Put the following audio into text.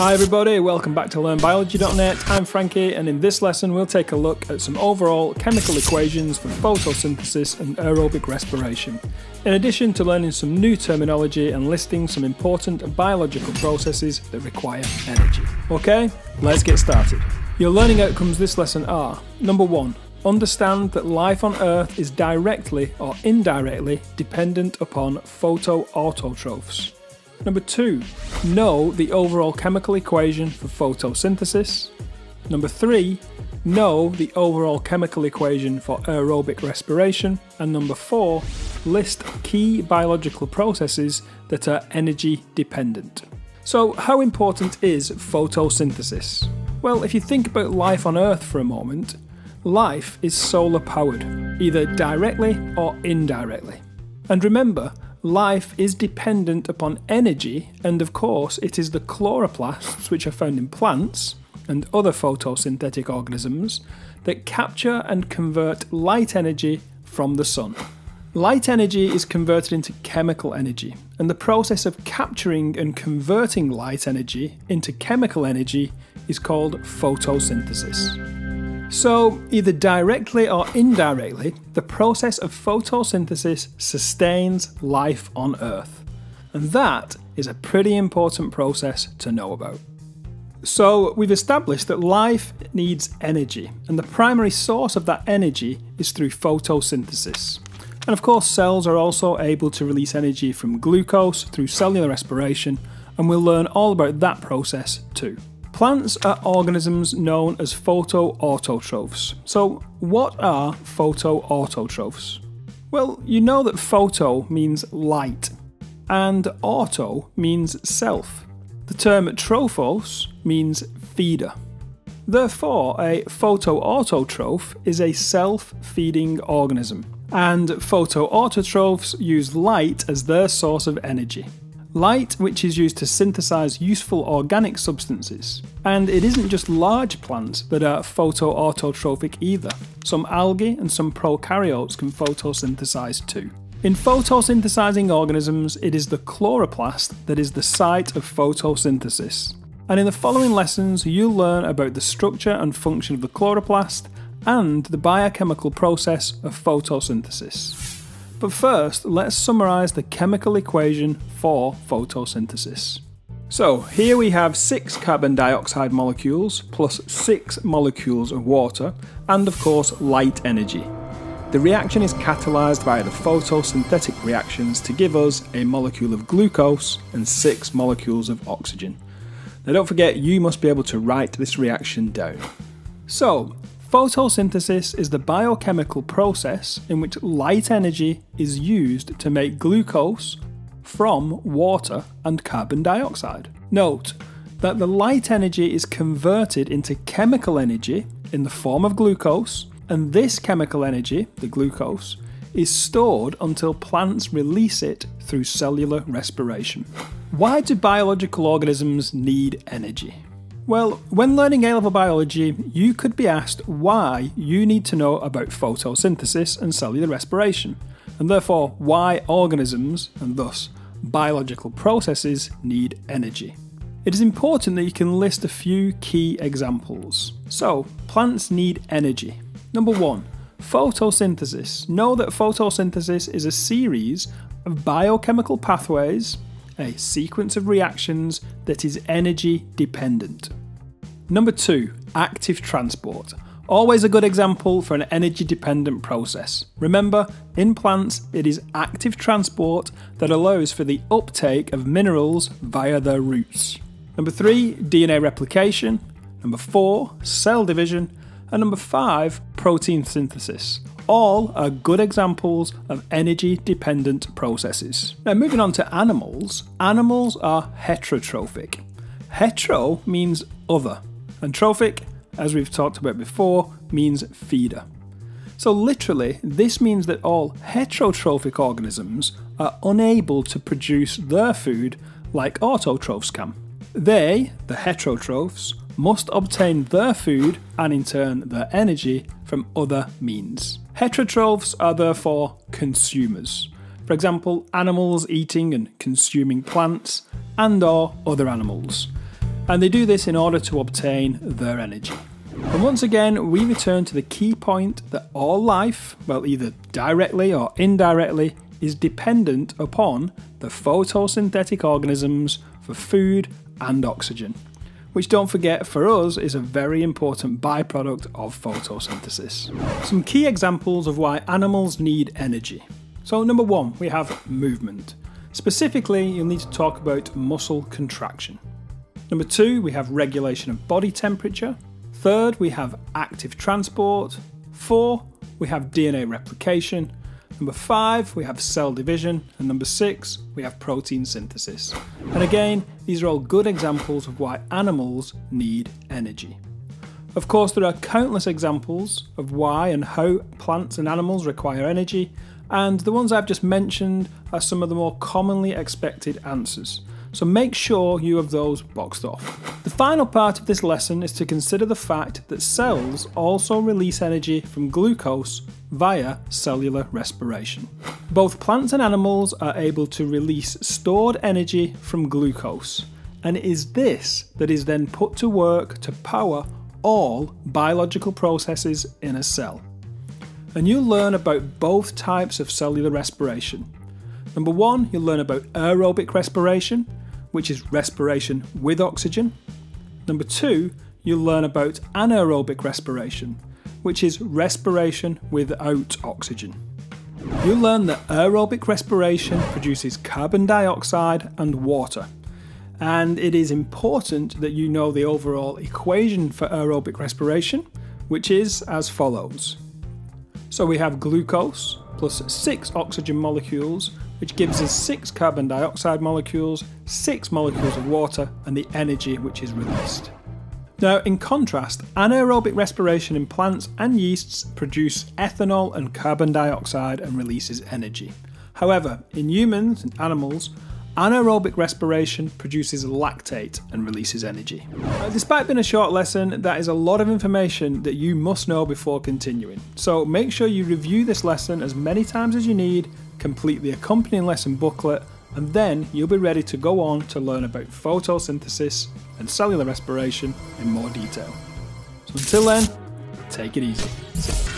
Hi everybody, welcome back to LearnBiology.net. I'm Frankie and in this lesson we'll take a look at some overall chemical equations for photosynthesis and aerobic respiration, in addition to learning some new terminology and listing some important biological processes that require energy. Okay, let's get started. Your learning outcomes this lesson are Number 1. Understand that life on Earth is directly or indirectly dependent upon photoautotrophs. Number two, know the overall chemical equation for photosynthesis. Number three, know the overall chemical equation for aerobic respiration. And number four, list key biological processes that are energy dependent. So, how important is photosynthesis? Well, if you think about life on Earth for a moment, life is solar powered, either directly or indirectly. And remember, life is dependent upon energy, and of course, it is the chloroplasts, which are found in plants and other photosynthetic organisms, that capture and convert light energy from the sun. Light energy is converted into chemical energy, and the process of capturing and converting light energy into chemical energy is called photosynthesis. So, either directly or indirectly, the process of photosynthesis sustains life on Earth. And that is a pretty important process to know about. So, we've established that life needs energy, and the primary source of that energy is through photosynthesis. And of course, cells are also able to release energy from glucose through cellular respiration, and we'll learn all about that process too. Plants are organisms known as photoautotrophs. So, what are photoautotrophs? Well, you know that photo means light, and auto means self. The term trophos means feeder. Therefore, a photoautotroph is a self feeding organism, and photoautotrophs use light as their source of energy light which is used to synthesize useful organic substances. And it isn't just large plants that are photoautotrophic either. Some algae and some prokaryotes can photosynthesize too. In photosynthesizing organisms, it is the chloroplast that is the site of photosynthesis. And in the following lessons, you'll learn about the structure and function of the chloroplast and the biochemical process of photosynthesis. But first, let's summarise the chemical equation for photosynthesis. So here we have six carbon dioxide molecules plus six molecules of water and of course light energy. The reaction is catalysed by the photosynthetic reactions to give us a molecule of glucose and six molecules of oxygen. Now don't forget you must be able to write this reaction down. So Photosynthesis is the biochemical process in which light energy is used to make glucose from water and carbon dioxide. Note that the light energy is converted into chemical energy in the form of glucose, and this chemical energy, the glucose, is stored until plants release it through cellular respiration. Why do biological organisms need energy? Well, when learning A level biology, you could be asked why you need to know about photosynthesis and cellular respiration, and therefore why organisms, and thus biological processes, need energy. It is important that you can list a few key examples. So, plants need energy. Number one, photosynthesis. Know that photosynthesis is a series of biochemical pathways, a sequence of reactions that is energy dependent. Number two, active transport. Always a good example for an energy dependent process. Remember, in plants, it is active transport that allows for the uptake of minerals via their roots. Number three, DNA replication. Number four, cell division. And number five, protein synthesis. All are good examples of energy dependent processes. Now, moving on to animals, animals are heterotrophic. Hetero means other, and trophic, as we've talked about before, means feeder. So, literally, this means that all heterotrophic organisms are unable to produce their food like autotrophs can. They, the heterotrophs, must obtain their food and in turn their energy from other means. Heterotrophs are therefore consumers. For example, animals eating and consuming plants and or other animals. And they do this in order to obtain their energy. And once again, we return to the key point that all life, well, either directly or indirectly, is dependent upon the photosynthetic organisms for food and oxygen, which don't forget for us is a very important byproduct of photosynthesis. Some key examples of why animals need energy. So, number one, we have movement. Specifically, you'll need to talk about muscle contraction. Number two, we have regulation of body temperature. Third, we have active transport. Four, we have DNA replication. Number five, we have cell division. And number six, we have protein synthesis. And again, these are all good examples of why animals need energy. Of course, there are countless examples of why and how plants and animals require energy, and the ones I've just mentioned are some of the more commonly expected answers. So make sure you have those boxed off. The final part of this lesson is to consider the fact that cells also release energy from glucose via cellular respiration. Both plants and animals are able to release stored energy from glucose, and it is this that is then put to work to power all biological processes in a cell. And you'll learn about both types of cellular respiration. Number one, you'll learn about aerobic respiration, which is respiration with oxygen. Number two, you'll learn about anaerobic respiration, which is respiration without oxygen. You'll learn that aerobic respiration produces carbon dioxide and water. And it is important that you know the overall equation for aerobic respiration, which is as follows. So we have glucose plus 6 oxygen molecules, which gives us 6 carbon dioxide molecules, 6 molecules of water, and the energy which is released. Now, in contrast, anaerobic respiration in plants and yeasts produce ethanol and carbon dioxide and releases energy. However, in humans and animals, Anaerobic respiration produces lactate and releases energy. Uh, despite being a short lesson, that is a lot of information that you must know before continuing. So make sure you review this lesson as many times as you need, complete the accompanying lesson booklet, and then you'll be ready to go on to learn about photosynthesis and cellular respiration in more detail. So until then, take it easy.